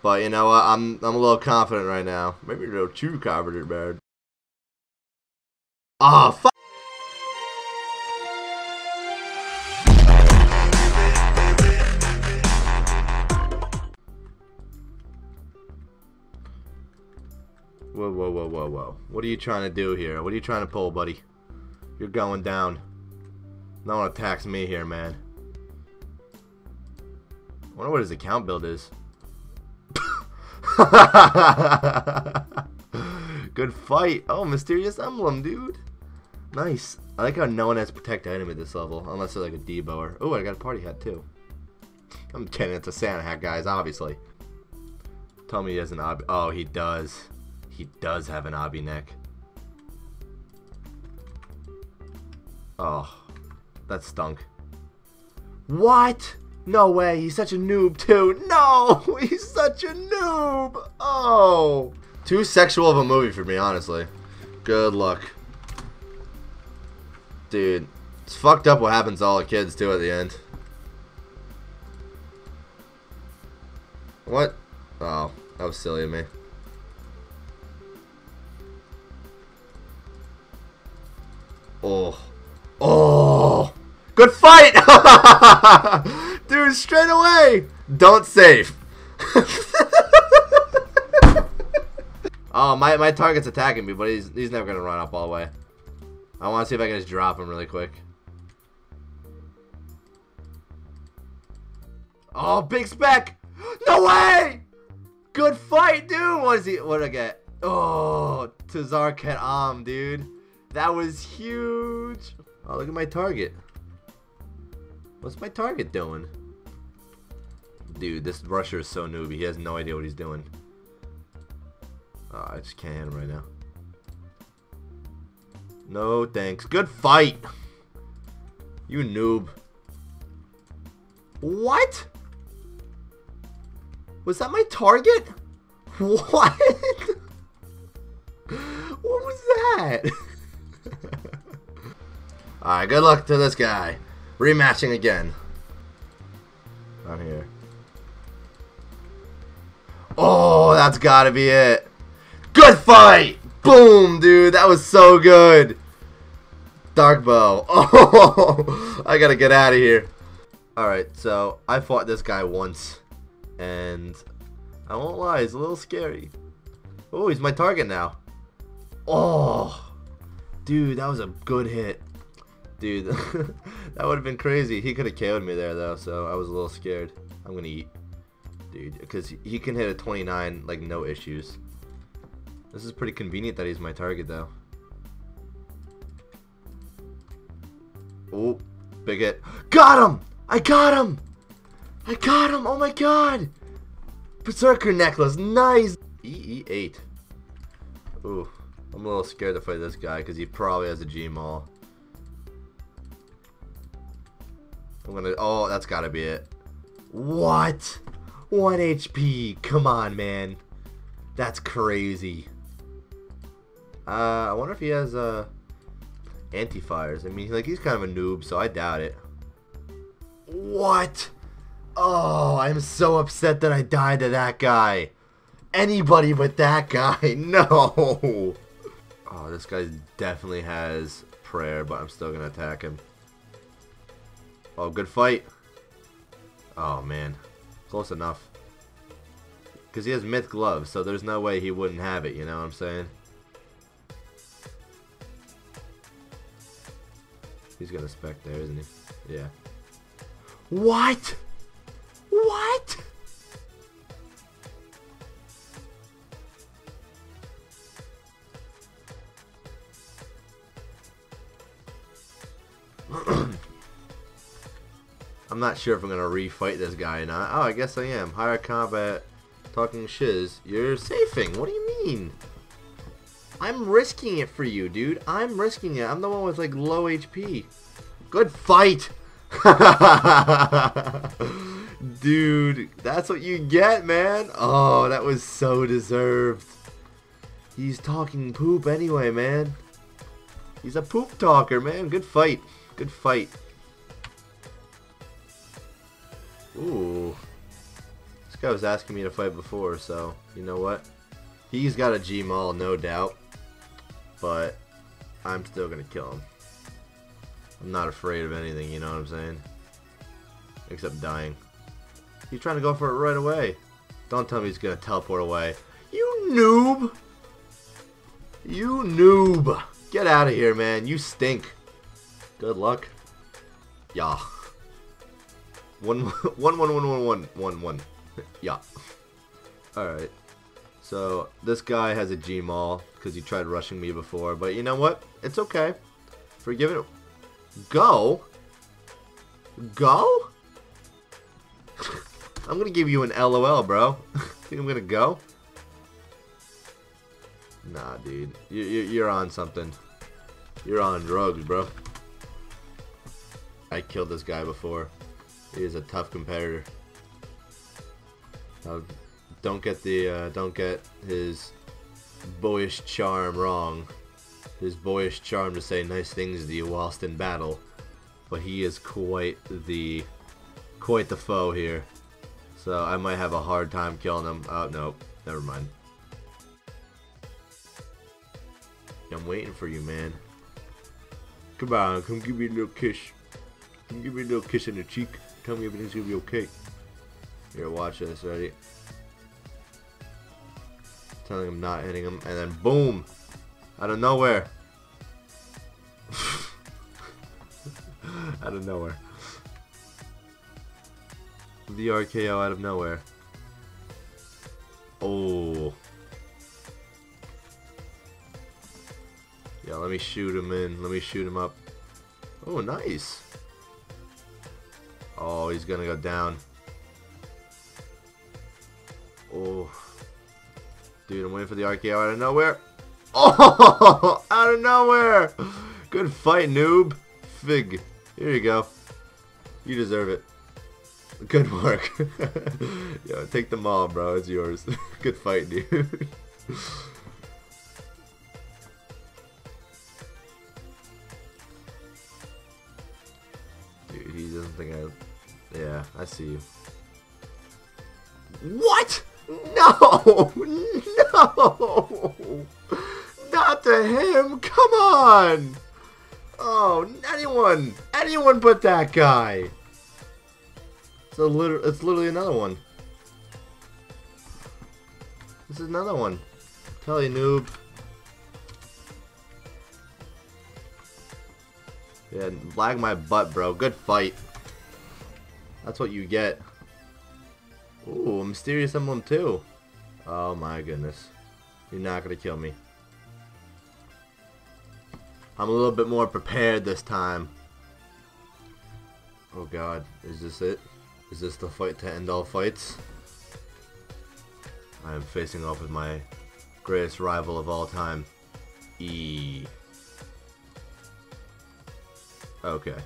But you know what? I'm I'm a little confident right now. Maybe a little too confident, man. Ah, oh, fuck. Whoa, whoa, whoa, whoa, whoa. What are you trying to do here? What are you trying to pull, buddy? You're going down. No one attacks me here, man. I wonder what his account build is. Good fight. Oh, Mysterious Emblem, dude. Nice. I like how no one has Protect Item at this level, unless they're like a deboer. Oh, I got a party hat, too. I'm kidding. It's a Santa hat, guys, obviously. Tell me he has an ob... Oh, he does. He does have an obby neck. Oh, that stunk. What? No way, he's such a noob too. No, he's such a noob. Oh. Too sexual of a movie for me, honestly. Good luck. Dude, it's fucked up what happens to all the kids too at the end. What? Oh, that was silly of me. Oh. Oh. Good fight! Straight away! Don't save. oh, my, my target's attacking me, but he's, he's never going to run up all the way. I want to see if I can just drop him really quick. Oh, big spec! No way! Good fight, dude! What is he? What did I get? Oh, Tzhaar-Ket-Om, dude. That was huge. Oh, look at my target. What's my target doing? Dude, this rusher is so newbie. He has no idea what he's doing. Oh, I just can't hit him right now. No, thanks. Good fight. You noob. What? Was that my target? What? what was that? Alright, good luck to this guy. Rematching again. On here. That's gotta be it. Good fight! Boom, dude. That was so good. Dark bow. Oh, I gotta get out of here. Alright, so I fought this guy once. And I won't lie, he's a little scary. Oh, he's my target now. Oh. Dude, that was a good hit. Dude, that would have been crazy. He could have killed me there, though, so I was a little scared. I'm to eat. Dude, because he can hit a 29, like, no issues. This is pretty convenient that he's my target, though. Oh, big hit. Got him! I got him! I got him! Oh my god! Berserker necklace, nice! EE8. Ooh. I'm a little scared to fight this guy because he probably has a G-Maul. I'm gonna... Oh, that's gotta be it. What? 1 HP. Come on, man. That's crazy. Uh, I wonder if he has, uh, anti-fires. I mean, like, he's kind of a noob, so I doubt it. What? Oh, I'm so upset that I died to that guy. Anybody but that guy. No. Oh, this guy definitely has prayer, but I'm still going to attack him. Oh, good fight. Oh, man. Close enough. Because he has mith gloves, so there's no way he wouldn't have it, you know what I'm saying? He's got a spec there, isn't he? Yeah. What? What? I'm not sure if I'm going to refight this guy or not. Oh, I guess I am. Higher combat, talking shiz. You're safing. What do you mean? I'm risking it for you, dude. I'm risking it. I'm the one with, like, low HP. Good fight! dude, that's what you get, man. Oh, that was so deserved. He's talking poop anyway, man. He's a poop talker, man. Good fight. Good fight. Ooh. This guy was asking me to fight before, so you know what? He's got a G-Maul, no doubt. But I'm still gonna kill him. I'm not afraid of anything, you know what I'm saying? Except dying. He's trying to go for it right away. Don't tell me he's gonna teleport away. You noob! You noob! Get out of here, man. You stink. Good luck. Yeah. One, one, one, one, one, one, one, one. yeah. Alright. So, this guy has a G-Maul because he tried rushing me before. But you know what? It's okay. Forgive it. Go? Go? I'm gonna give you an LOL, bro. Think I'm gonna go? Nah, dude. You, you, you're on something. You're on drugs, bro. I killed this guy before. He is a tough competitor. Uh, don't get the uh, don't get his boyish charm wrong. His boyish charm to say nice things to you whilst in battle, but he is quite the quite the foe here. So I might have a hard time killing him. Oh no, never mind. I'm waiting for you, man. Come on, come give me a little kiss. Come give me a little kiss on the cheek. Tell me everything's gonna be okay. Here, watch this. Ready? Telling him not hitting him, and then boom! Out of nowhere. out of nowhere. The RKO out of nowhere. Oh. Yeah, let me shoot him in. Let me shoot him up. Oh, nice. Oh, he's gonna go down. Oh. Dude, I'm waiting for the RKO out of nowhere. Oh, out of nowhere. Good fight, noob. Fig. Here you go. You deserve it. Good work. Yo, take the all, bro. It's yours. Good fight, dude. dude, he doesn't think I... Yeah, I see you. What? No! No! Not to him! Come on! Oh, anyone! Anyone but that guy! It's, a liter it's literally another one. This is another one. Tell you, noob. Yeah, lag my butt, bro. Good fight. That's what you get. Ooh, Mysterious Emblem too. Oh my goodness. You're not gonna kill me. I'm a little bit more prepared this time. Oh god, is this it? Is this the fight to end all fights? I am facing off with my greatest rival of all time. E. Okay.